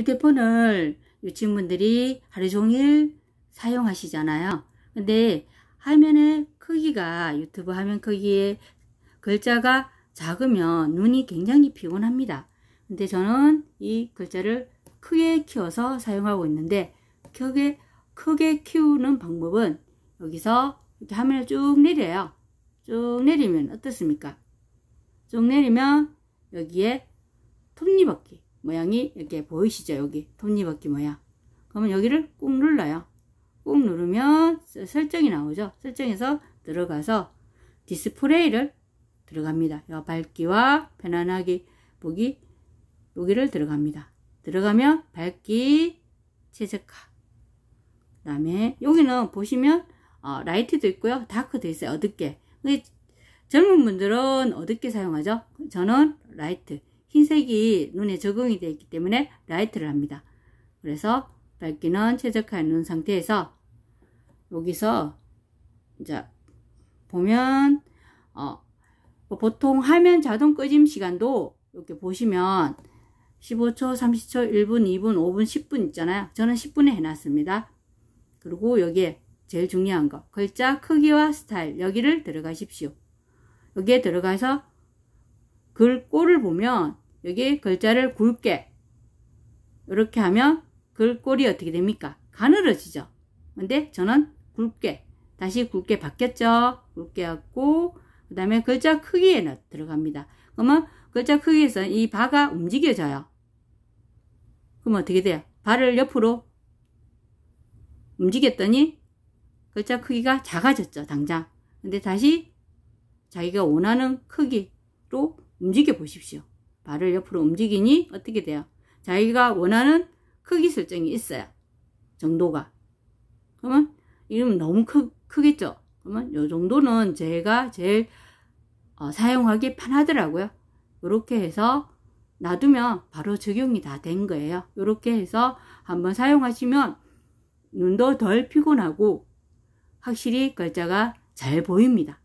휴대폰을 유치원분들이 하루 종일 사용하시잖아요. 근데 화면의 크기가 유튜브 화면 크기에 글자가 작으면 눈이 굉장히 피곤합니다. 근데 저는 이 글자를 크게 키워서 사용하고 있는데 크게 크게 키우는 방법은 여기서 이렇게 화면을 쭉 내려요. 쭉 내리면 어떻습니까? 쭉 내리면 여기에 톱니바퀴 모양이 이렇게 보이시죠? 여기 톱니바퀴 모양. 그러면 여기를 꾹 눌러요. 꾹 누르면 설정이 나오죠. 설정에서 들어가서 디스플레이를 들어갑니다. 밝기와 편안하게 보기 여기를 들어갑니다. 들어가면 밝기 최적화 그 다음에 여기는 보시면 어, 라이트도 있고요. 다크도 있어요. 어둡게. 젊은 분들은 어둡게 사용하죠. 저는 light. 흰색이 눈에 적응이 되어 있기 때문에 light를 합니다. 그래서 밝기는 최적화해 놓은 상태에서 여기서 이제 보면 어, 뭐 보통 화면 자동 꺼짐 시간도 이렇게 보시면 15초, 30초, 1분, 2분, 5분, 10분 있잖아요. 저는 10분에 해놨습니다. 그리고 여기에 제일 중요한 거 글자 크기와 스타일 여기를 들어가십시오. 여기에 들어가서 글 꼴을 보면 여기 글자를 굵게 이렇게 하면 글 꼴이 어떻게 됩니까? 가늘어지죠. 근데 저는 굵게 다시 굵게 바뀌었죠. 굵게 했고 그 다음에 글자 크기에 들어갑니다. 그러면 글자 크기에서 이 바가 움직여져요. 그럼 어떻게 돼요? 발을 옆으로 움직였더니 글자 크기가 작아졌죠. 당장. 근데 다시 자기가 원하는 크기로 움직여 보십시오. 발을 옆으로 움직이니 어떻게 돼요? 자기가 원하는 크기 설정이 있어요. 정도가. 그러면 이러면 너무 크, 크겠죠? 그러면 이 정도는 제가 제일 어, 사용하기 편하더라고요. 이렇게 해서 놔두면 바로 적용이 다 된 거예요. 이렇게 해서 한번 사용하시면 눈도 덜 피곤하고 확실히 글자가 잘 보입니다.